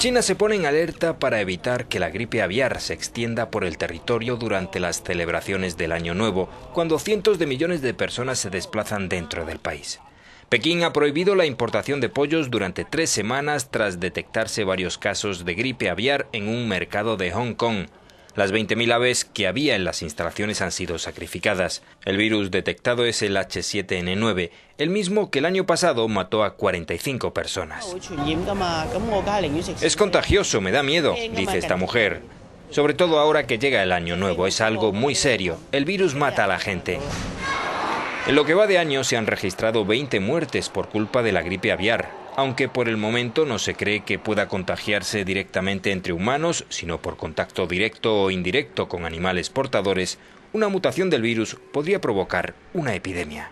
China se pone en alerta para evitar que la gripe aviar se extienda por el territorio durante las celebraciones del Año Nuevo, cuando cientos de millones de personas se desplazan dentro del país. Pekín ha prohibido la importación de pollos durante tres semanas tras detectarse varios casos de gripe aviar en un mercado de Hong Kong. Las 20.000 aves que había en las instalaciones han sido sacrificadas. El virus detectado es el H7N9, el mismo que el año pasado mató a 45 personas. Es contagioso, me da miedo, dice esta mujer. Sobre todo ahora que llega el año nuevo, es algo muy serio. El virus mata a la gente. En lo que va de año se han registrado 20 muertes por culpa de la gripe aviar, aunque por el momento no se cree que pueda contagiarse directamente entre humanos, sino por contacto directo o indirecto con animales portadores, una mutación del virus podría provocar una epidemia.